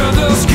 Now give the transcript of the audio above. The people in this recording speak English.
Cause